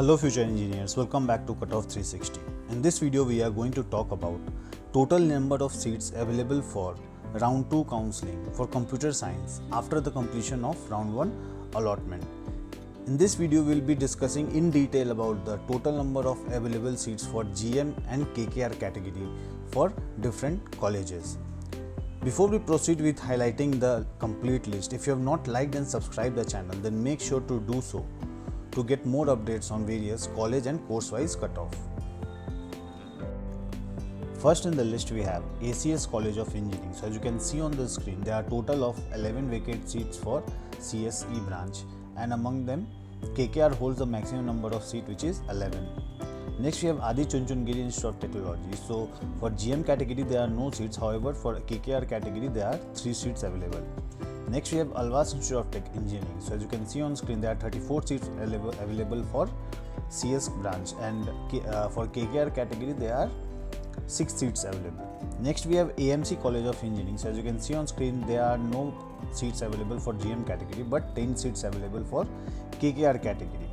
Hello future engineers, welcome back to Cutoff 360. In this video we are going to talk about total number of seats available for round 2 counseling for computer science after the completion of round 1 allotment. In this video we will be discussing in detail about the total number of available seats for GM and KKR category for different colleges. Before we proceed with highlighting the complete list, if you have not liked and subscribed the channel then make sure to do so to get more updates on various college and course-wise cutoff. First in the list we have ACS College of Engineering. So as you can see on the screen, there are total of 11 vacant seats for CSE branch and among them KKR holds the maximum number of seats which is 11. Next we have Adi Chunchanagiri Institute of Technology. So for GM category there are no seats however for KKR category there are 3 seats available. Next we have Alvas Institute of Tech Engineering. So as you can see on screen there are 34 seats available for CS branch and uh, for KKR category there are 6 seats available. Next we have AMC College of Engineering. So as you can see on screen there are no seats available for GM category but 10 seats available for KKR category.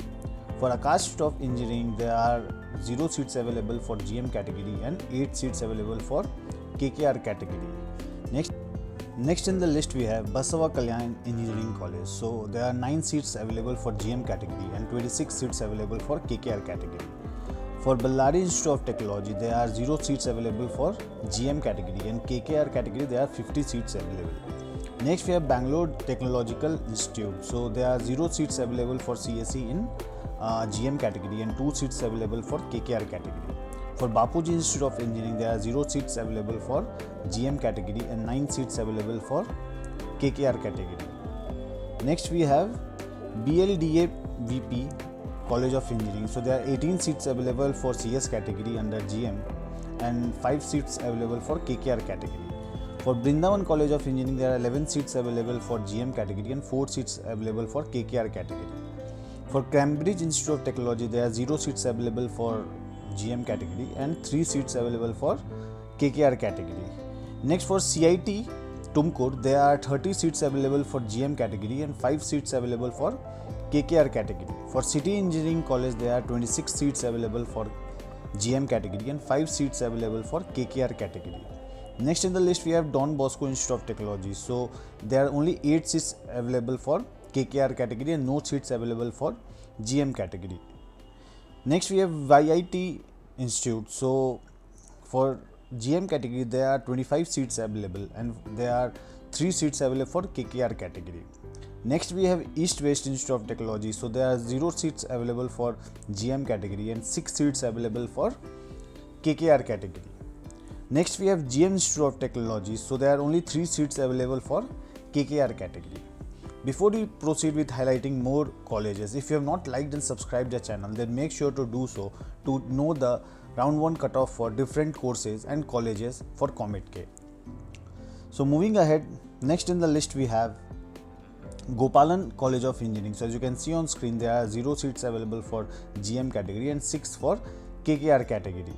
For Akash Institute of Engineering there are 0 seats available for GM category and 8 seats available for KKR category. Next Next in the list we have Basava Kalyan Engineering College. So there are 9 seats available for GM category and 26 seats available for KKR category. For Ballari Institute of Technology there are 0 seats available for GM category and KKR category there are 50 seats available. Next we have Bangalore Technological Institute. So there are 0 seats available for CSE in uh, GM category and 2 seats available for KKR category. For Bapuji Institute of Engineering, there are 0 seats available for GM category and 9 seats available for KKR category. Next, we have BLDEA VP College of Engineering. So, there are 18 seats available for CS category under GM and 5 seats available for KKR category. For Brindavan College of Engineering, there are 11 seats available for GM category and 4 seats available for KKR category. For Cambridge Institute of Technology, there are 0 seats available for GM category and 3 seats available for KKR category. Next for CIT Tumkur, there are 30 seats available for GM category and 5 seats available for KKR category. For City Engineering College, there are 26 seats available for GM category and 5 seats available for KKR category. Next in the list we have Don Bosco Institute of Technology. So there are only 8 seats available for KKR category and no seats available for GM category. Next we have YIT Institute. So for GM category there are 25 seats available and there are 3 seats available for KKR category. Next we have East West Institute of Technology. So there are 0 seats available for GM category and 6 seats available for KKR category. Next we have GM Institute of Technology. So there are only 3 seats available for KKR category. Before we proceed with highlighting more colleges, if you have not liked and subscribed the channel, then make sure to do so to know the round 1 cutoff for different courses and colleges for COMEDK. So moving ahead, next in the list we have Gopalan College of Engineering. So as you can see on screen, there are 0 seats available for GM category and 6 for KKR category.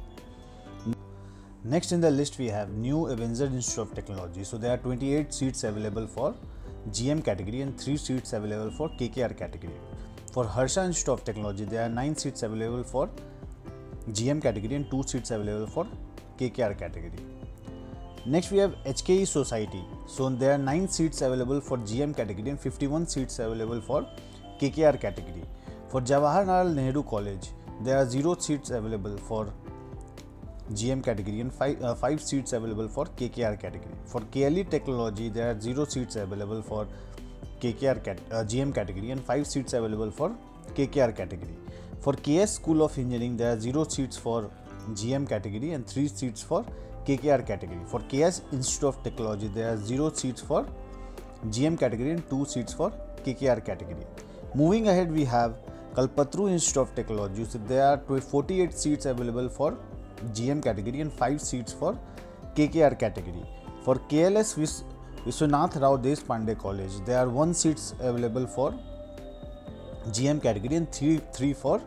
Next in the list we have New Avenger Institute of Technology. So there are 28 seats available for GM category and 3 seats available for KKR category. For Harsha Institute of Technology, there are 9 seats available for GM category and 2 seats available for KKR category. Next, we have HKE Society. So, there are 9 seats available for GM category and 51 seats available for KKR category. For Jawaharlal Nehru College, there are 0 seats available for GM category and 5, uh, 5 seats available for KKR category. For KLE Technology, there are 0 seats available for KKR cat, uh, GM category and 5 seats available for KKR category. For KS School of Engineering, there are 0 seats for GM category and 3 seats for KKR category. For KS Institute of Technology, there are 0 seats for GM category and 2 seats for KKR category. Moving ahead, we have Kalpataru Institute of Technology. So there are 48 seats available for GM category and 5 seats for KKR category. For KLS Vis- Vishwanath Rao Deshpande College, there are 1 seats available for GM category and 3, 3 for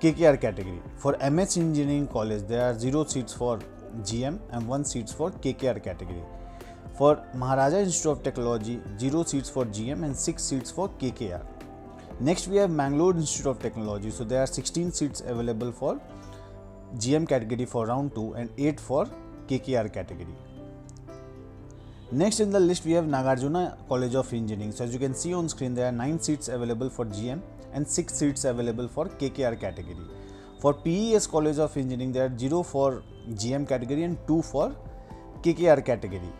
KKR category. For MS Engineering College, there are 0 seats for GM and 1 seats for KKR category. For Maharaja Institute of Technology, 0 seats for GM and 6 seats for KKR. Next we have Mangalore Institute of Technology. So there are 16 seats available for GM category for round 2 and 8 for KKR category. Next in the list we have Nagarjuna College of Engineering. So as you can see on screen there are 9 seats available for GM and 6 seats available for KKR category. For PES College of Engineering there are 0 for GM category and 2 for KKR category.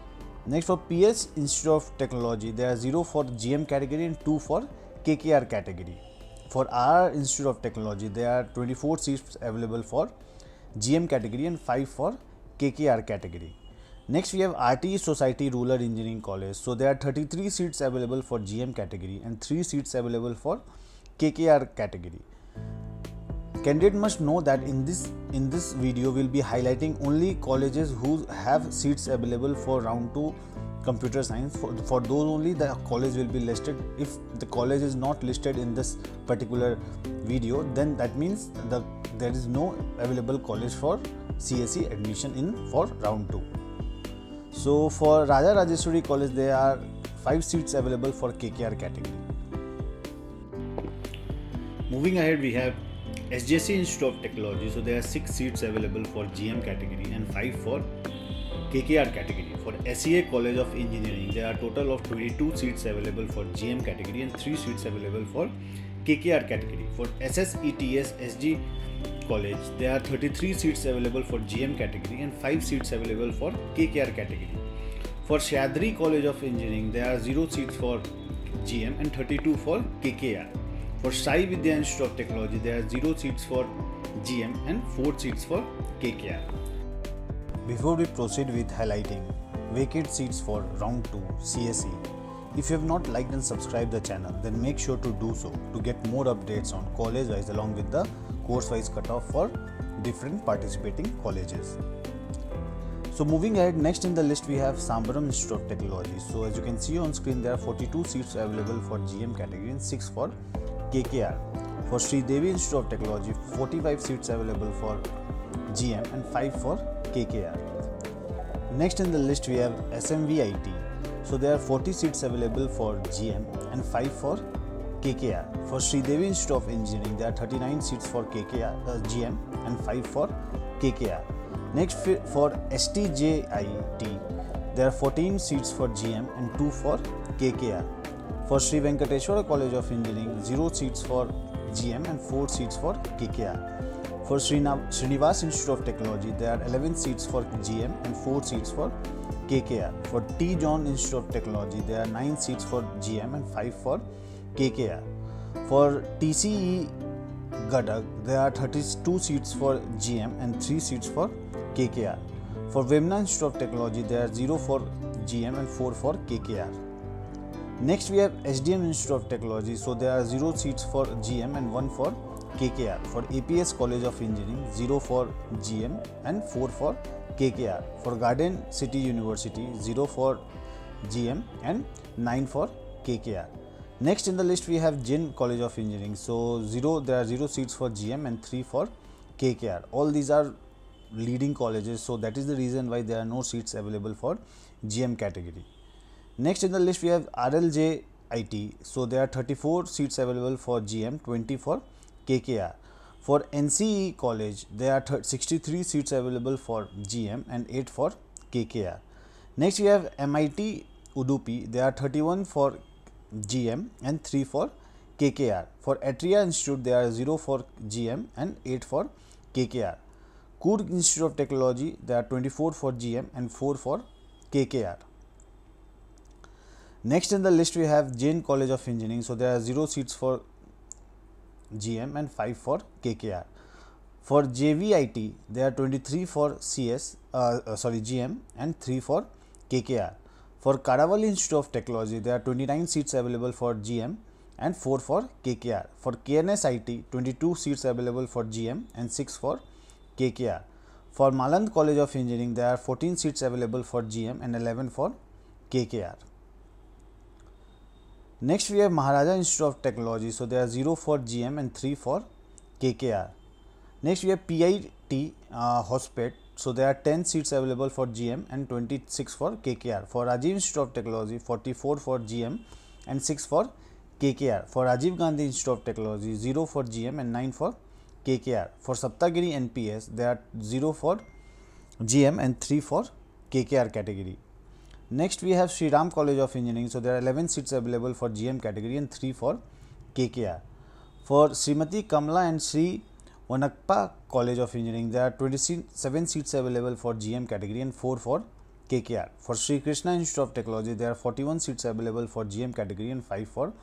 Next for PS Institute of Technology there are 0 for GM category and 2 for KKR category. For our Institute of Technology there are 24 seats available for GM category and 5 for KKR category. Next we have RT Society Rural Engineering College. So there are 33 seats available for GM category and 3 seats available for KKR category. Candidate must know that in this in this video we'll be highlighting only colleges who have seats available for round 2 computer science for, for those only the college will be listed if the college is not listed in this particular video then that means the there is no available college for CSE admission in for round 2 so for Raja Rajeshwari College, there are five seats available for KKR category. Moving ahead, we have SJC Institute of Technology. So there are six seats available for GM category and five for KKR category. For SEA College of Engineering, there are total of 22 seats available for GM category and 3 seats available for KKR category. For SSETS SG College, there are 33 seats available for GM category and 5 seats available for KKR category. For Sahyadri College of Engineering, there are 0 seats for GM and 32 for KKR. For Sai Vidya Institute of Technology, there are 0 seats for GM and 4 seats for KKR. Before we proceed with highlighting vacant seats for round 2 CSE, if you have not liked and subscribed the channel, then make sure to do so to get more updates on college wise along with the course wise cutoff for different participating colleges. So moving ahead, next in the list we have Sambaram Institute of Technology. So as you can see on screen, there are 42 seats available for GM category and 6 for KKR. For Sri Devi Institute of Technology, 45 seats available for GM and 5 for KKR. Next in the list we have SMVIT. So there are 40 seats available for GM and 5 for KKR. For Sri Devi Institute of Engineering, there are 39 seats for KKR, uh, GM and 5 for KKR. Next for STJIT, there are 14 seats for GM and 2 for KKR. For Sri Venkateshwara College of Engineering, 0 seats for GM and 4 seats for KKR. For Srinivas Institute of Technology, there are 11 seats for GM and 4 seats for KKR. For T. John Institute of Technology, there are 9 seats for GM and 5 for KKR. For TCE Gadag, there are 32 seats for GM and 3 seats for KKR. For Vimna Institute of Technology, there are 0 for GM and 4 for KKR. Next, we have SDM Institute of Technology, so there are 0 seats for GM and 1 for KKR. For APS College of Engineering, 0 for GM and 4 for KKR. For Garden City University, 0 for GM and 9 for KKR. Next in the list we have Jin College of Engineering. So zero there are zero seats for GM and three for KKR. All these are leading colleges, so that is the reason why there are no seats available for GM category. Next in the list we have RLJ IT. So there are 34 seats available for GM, 20 for KKR. For NCE college, there are 63 seats available for GM and 8 for KKR. Next we have MIT Udupi. There are 31 for GM and 3 for KKR. For Atria Institute, there are 0 for GM and 8 for KKR. Coorg Institute of Technology, there are 24 for GM and 4 for KKR. Next in the list, we have Jain College of Engineering. So, there are 0 seats for GM and 5 for KKR. For JVIT, there are 23 for CS, uh, uh, sorry, GM and 3 for KKR. For Karavali Institute of Technology, there are 29 seats available for GM and 4 for KKR. For KNS IT, 22 seats available for GM and 6 for KKR. For Malnad College of Engineering, there are 14 seats available for GM and 11 for KKR. Next, we have Maharaja Institute of Technology. So, there are 0 for GM and 3 for KKR. Next, we have PIT uh. So there are 10 seats available for GM and 26 for KKR. For Rajiv Institute of Technology, 44 for GM and 6 for KKR. For Rajiv Gandhi Institute of Technology, 0 for GM and 9 for KKR. For Saptagiri NPS, there are 0 for GM and 3 for KKR category. Next, we have Sri Ram College of Engineering. So, there are 11 seats available for GM category and 3 for KKR. For Srimati Kamla and Sri Wanakpa College of Engineering, there are 27 seats available for GM category and 4 for KKR. For Sri Krishna Institute of Technology, there are 41 seats available for GM category and 5 for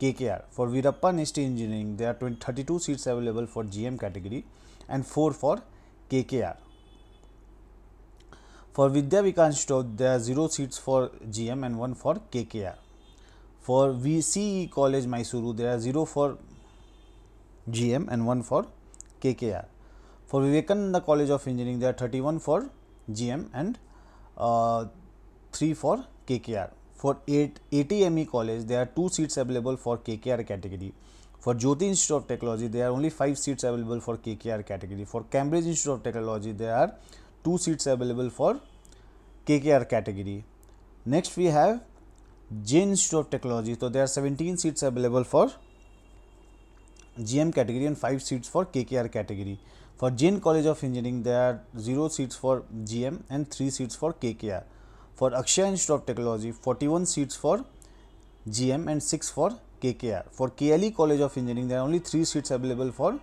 KKR. For Veerappa Nishti Engineering, there are 32 seats available for GM category and 4 for KKR. For Vidya Vikas Institute, there are 0 seats for GM and 1 for KKR. For VCE College Mysuru, there are 0 for GM and 1 for KKR. For Vivekananda College of Engineering, there are 31 for GM and uh, 3 for KKR. For 8 ATME College, there are 2 seats available for KKR category. For Jyothy Institute of Technology, there are only 5 seats available for KKR category. For Cambridge Institute of Technology, there are 2 seats available for KKR category. Next, we have Jain Institute of Technology. So, there are 17 seats available for GM category and 5 seats for KKR category. For Jain College of Engineering, there are 0 seats for GM and 3 seats for KKR. For Akshaya Institute of Technology, 41 seats for GM and 6 for KKR. For KLE College of Engineering, there are only 3 seats available for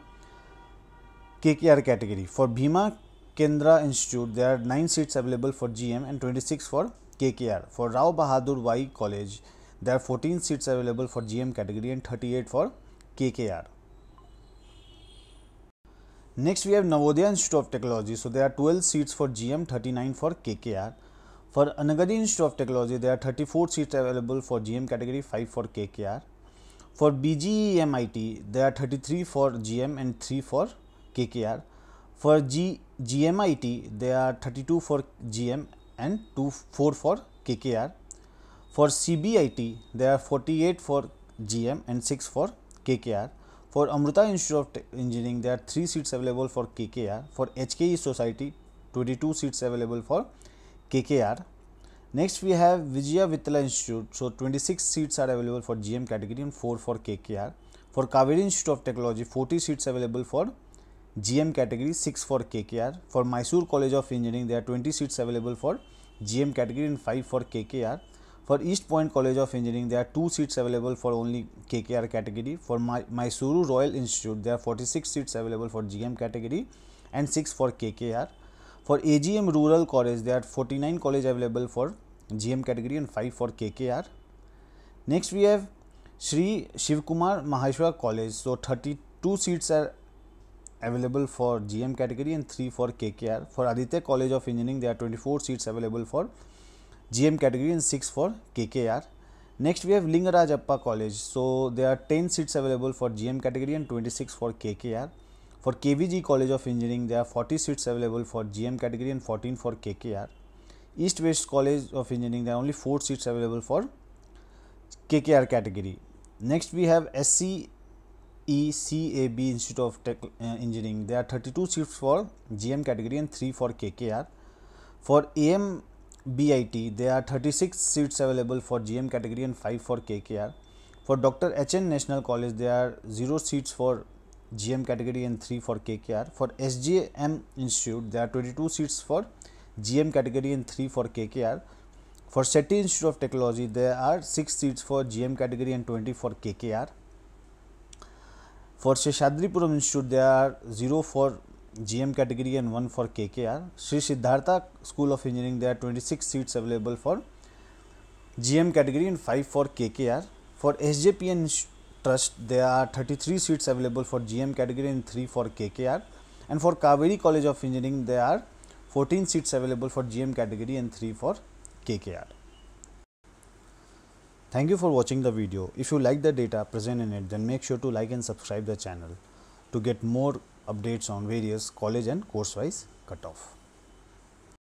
KKR category. For Bhima Kendra Institute, there are 9 seats available for GM and 26 for KKR. For Rao Bahadur Y College, there are 14 seats available for GM category and 38 for KKR. Next we have Navodaya Institute of Technology. So there are 12 seats for GM, 39 for KKR. For Angadi Institute of Technology, there are 34 seats available for GM category, 5 for KKR. For BGEMIT, there are 33 for GM and 3 for KKR. For G, GMIT, there are 32 for GM and 2 4 for KKR. For CBIT, there are 48 for GM and 6 for KKR. For Amrita Institute of Engineering, there are 3 seats available for KKR. For HKE Society, 22 seats available for KKR. Next, we have Vijaya Vittala Institute. So, 26 seats are available for GM category and 4 for KKR. For Kaveri Institute of Technology, 40 seats available for GM category, 6 for KKR. For Mysore College of Engineering, there are 20 seats available for GM category and 5 for KKR. For East Point College of Engineering, there are two seats available for only KKR category. For My Mysuru Royal Institute, there are 46 seats available for GM category and 6 for KKR. For AGM Rural College, there are 49 college available for GM category and 5 for KKR. Next, we have Sri Shivkumar Maheshwar College. So, 32 seats are available for GM category and 3 for KKR. For Aditya College of Engineering, there are 24 seats available for GM category and 6 for KKR. Next we have Lingarajappa College. So there are 10 seats available for GM category and 26 for KKR. For KVG College of Engineering there are 40 seats available for GM category and 14 for KKR. East West College of Engineering there are only 4 seats available for KKR category. Next we have SCECAB Institute of Tech, uh, Engineering. There are 32 seats for GM category and 3 for KKR. For AM BIT, there are 36 seats available for GM category and 5 for KKR. For Dr. HN National College, there are 0 seats for GM category and 3 for KKR. For SJM Institute, there are 22 seats for GM category and 3 for KKR. For SETI Institute of Technology, there are 6 seats for GM category and 20 for KKR. For Seshadripuram institute there are zero for G M category and one for K K R Shri Siddhartha school of engineering there are twenty six seats available for G M category and five for K K R for S J P N trust there are thirty three seats available for G M category and three for K K R and for Kaveri college of engineering there are fourteen seats available for G M category and three for K K R Thank you for watching the video. If you like the data present in it, then make sure to like and subscribe the channel to get more updates on various college and course wise cutoff.